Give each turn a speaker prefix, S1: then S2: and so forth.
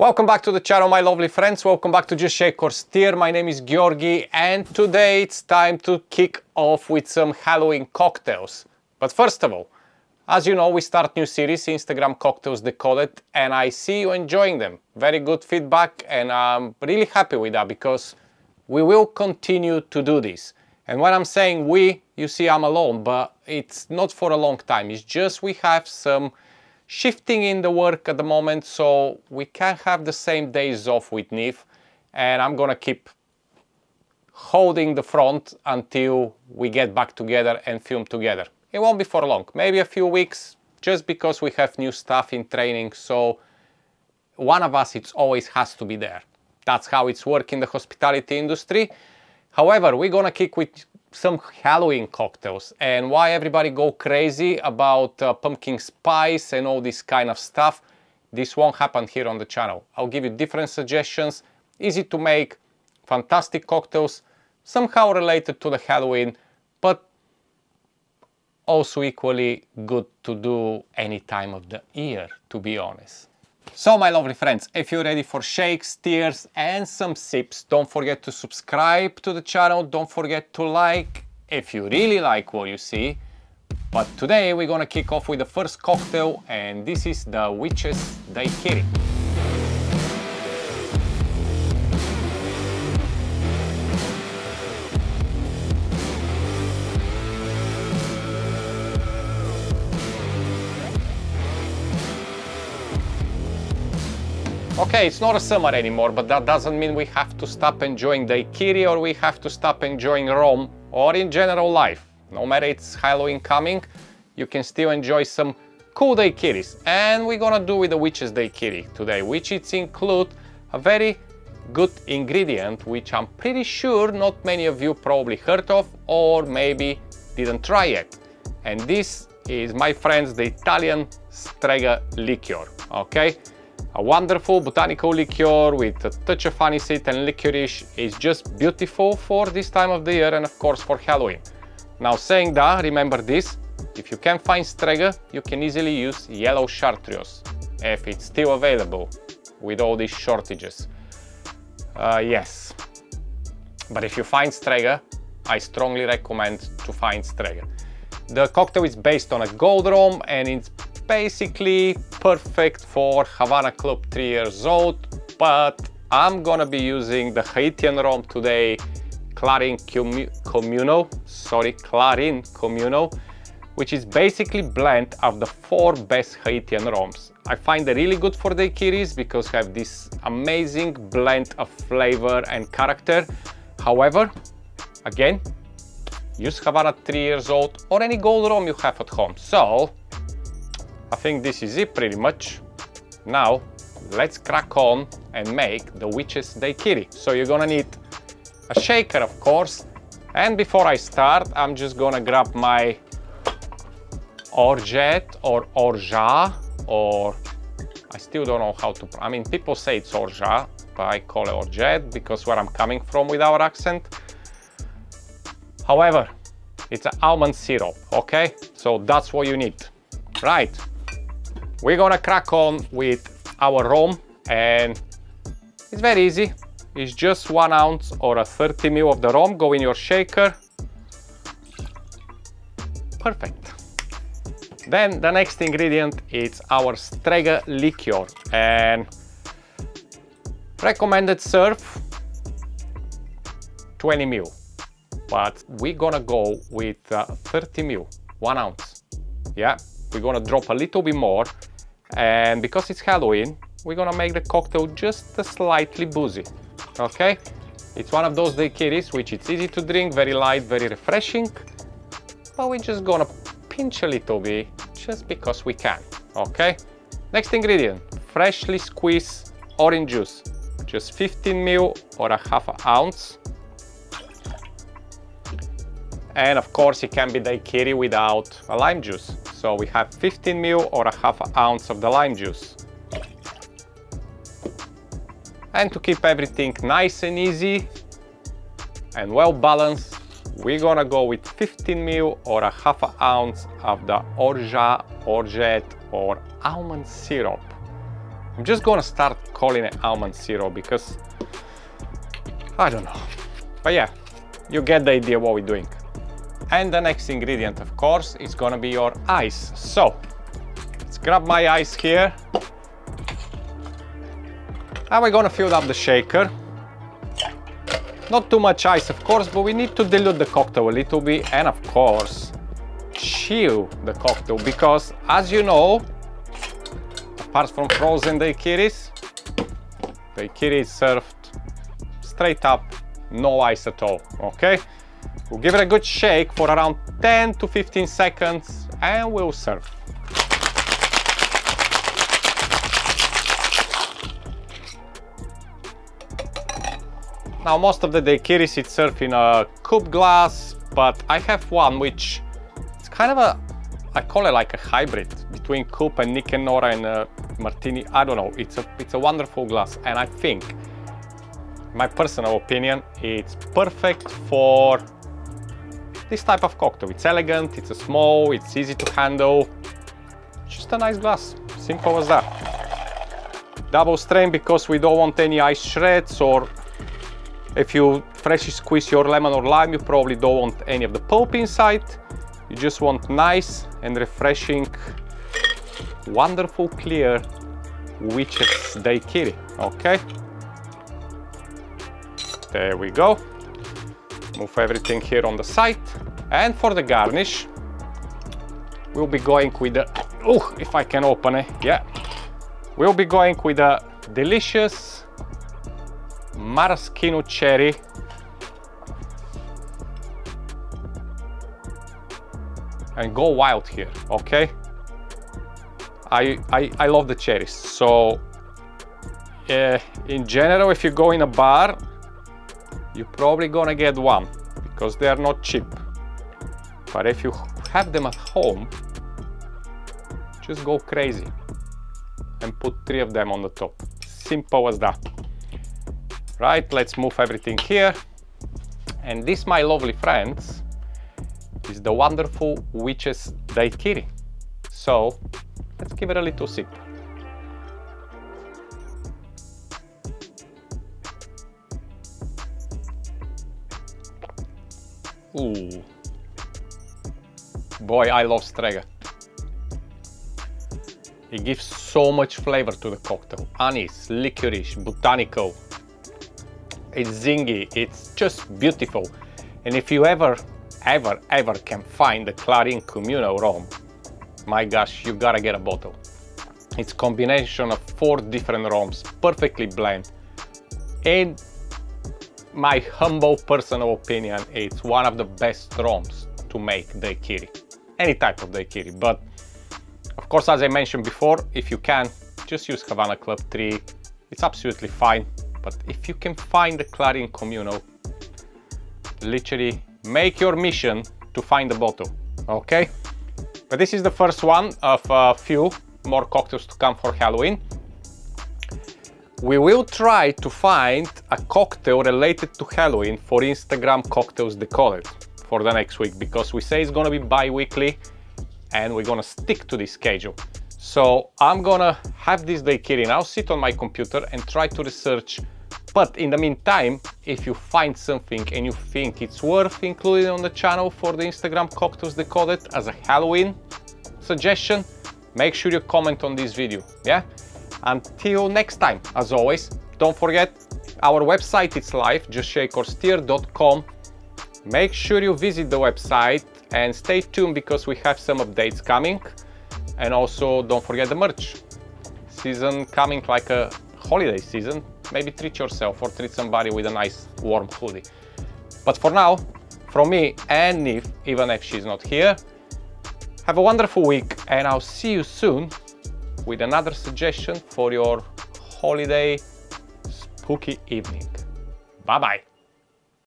S1: Welcome back to the channel, my lovely friends. Welcome back to Just Shake or Stir. My name is Georgi and today it's time to kick off with some Halloween cocktails. But first of all, as you know, we start new series, Instagram Cocktails they call it, and I see you enjoying them. Very good feedback and I'm really happy with that because we will continue to do this. And when I'm saying we, you see I'm alone, but it's not for a long time. It's just we have some shifting in the work at the moment, so we can't have the same days off with Neve, and I'm gonna keep holding the front until we get back together and film together. It won't be for long, maybe a few weeks, just because we have new stuff in training, so one of us it always has to be there. That's how it's work in the hospitality industry. However, we're gonna kick with some Halloween cocktails and why everybody go crazy about uh, pumpkin spice and all this kind of stuff. This won't happen here on the channel. I'll give you different suggestions, easy to make, fantastic cocktails, somehow related to the Halloween, but also equally good to do any time of the year, to be honest. So my lovely friends, if you're ready for shakes, tears and some sips, don't forget to subscribe to the channel, don't forget to like if you really like what you see. But today we're gonna kick off with the first cocktail and this is the Witch's Daiquiri. Okay, it's not a summer anymore, but that doesn't mean we have to stop enjoying the daiquiri or we have to stop enjoying Rome or in general life. No matter it's Halloween coming, you can still enjoy some cool daiquiris. And we're gonna do with the witch's daiquiri today, which it include a very good ingredient, which I'm pretty sure not many of you probably heard of or maybe didn't try yet. And this is, my friends, the Italian Strega liqueur, okay? A wonderful botanical liqueur with a touch of aniseed and licorice is just beautiful for this time of the year and of course for Halloween. Now saying that, remember this, if you can find Strega, you can easily use yellow chartreuse if it's still available with all these shortages. Uh, yes, but if you find Strega, I strongly recommend to find Strega. The cocktail is based on a gold rum and it's basically perfect for Havana Club 3 years old, but I'm gonna be using the Haitian rum today, Clairin Communal, sorry, Clairin Communal, which is basically blend of the four best Haitian rums. I find it really good for daiquiris because have this amazing blend of flavor and character. However, again, use Havana 3 years old or any gold rum you have at home. So think this is it pretty much. Now, let's crack on and make the witch's daiquiri. So you're gonna need a shaker, of course. And before I start, I'm just gonna grab my orgeat or orgeat or I still don't know how to, I mean, people say it's orgeat, but I call it orgeat because where I'm coming from with our accent. However, it's an almond syrup, okay? So that's what you need. Right, we're gonna crack on with our rum and it's very easy. It's just one ounce or a 30 ml of the rum, go in your shaker. Perfect. Then the next ingredient is our Strega liqueur and recommended serve 20 ml but we're gonna go with uh, 30 ml one ounce yeah we're gonna drop a little bit more and because it's Halloween, we're gonna make the cocktail just slightly boozy, okay? It's one of those daiquiris which it's easy to drink, very light, very refreshing, but we're just gonna pinch a little bit just because we can, okay? Next ingredient, freshly squeezed orange juice, just 15 ml or a half ounce. And of course it can be daiquiri without a lime juice. So we have 15 ml or a half ounce of the lime juice. And to keep everything nice and easy and well balanced, we're gonna go with 15 ml or a half ounce of the orgeat, orgeat or almond syrup. I'm just gonna start calling it almond syrup because I don't know. But yeah, you get the idea what we're doing. And the next ingredient, of course, is gonna be your ice. So, let's grab my ice here. Now we're gonna fill up the shaker. Not too much ice, of course, but we need to dilute the cocktail a little bit and, of course, chill the cocktail because, as you know, apart from frozen daiquiris, daiquiri is served straight up, no ice at all, okay? We'll give it a good shake for around 10 to 15 seconds and we'll serve. Now most of the daiquiris it's served in a coupe glass, but I have one which it's kind of a, I call it like a hybrid between coupe and Nick and and uh, Martini. I don't know, it's a, it's a wonderful glass and I think, my personal opinion, it's perfect for this type of cocktail. It's elegant, it's small, it's easy to handle. Just a nice glass, simple as that. Double strain because we don't want any ice shreds or if you freshly squeeze your lemon or lime, you probably don't want any of the pulp inside. You just want nice and refreshing, wonderful clear witch's daiquiri, okay? There we go. Move everything here on the side. And for the garnish, we'll be going with the, oh, if I can open it, yeah. We'll be going with a delicious maraschino cherry and go wild here, okay? I, I, I love the cherries. So uh, in general, if you go in a bar, you're probably gonna get one because they are not cheap. But if you have them at home, just go crazy and put three of them on the top. Simple as that. Right, let's move everything here. And this, my lovely friends, is the wonderful Witch's Daiquiri. So let's give it a little sip. Ooh. Boy, I love Strega. It gives so much flavor to the cocktail. Anise, licorice, botanical. It's zingy, it's just beautiful. And if you ever, ever, ever can find the Clairin Communal rum, my gosh, you gotta get a bottle. It's combination of four different roms, perfectly blend. In my humble personal opinion, it's one of the best rums to make daiquiri. Any type of daiquiri, but of course, as I mentioned before, if you can, just use Havana Club 3. It's absolutely fine. But if you can find the Clairin Communal, literally make your mission to find the bottle, okay? But this is the first one of a few more cocktails to come for Halloween. We will try to find a cocktail related to Halloween for Instagram Cocktails Decoded for the next week because we say it's gonna be bi-weekly and we're gonna stick to this schedule. So I'm gonna have this daiquiri now, sit on my computer and try to research. But in the meantime, if you find something and you think it's worth including on the channel for the Instagram Cocktails Decoded as a Halloween suggestion, make sure you comment on this video, yeah? Until next time, as always, don't forget our website is live, justshakeorstir.com. Make sure you visit the website and stay tuned because we have some updates coming. And also don't forget the merch. Season coming like a holiday season. Maybe treat yourself or treat somebody with a nice warm hoodie. But for now, from me and Niv, even if she's not here, have a wonderful week and I'll see you soon with another suggestion for your holiday spooky evening. Bye bye.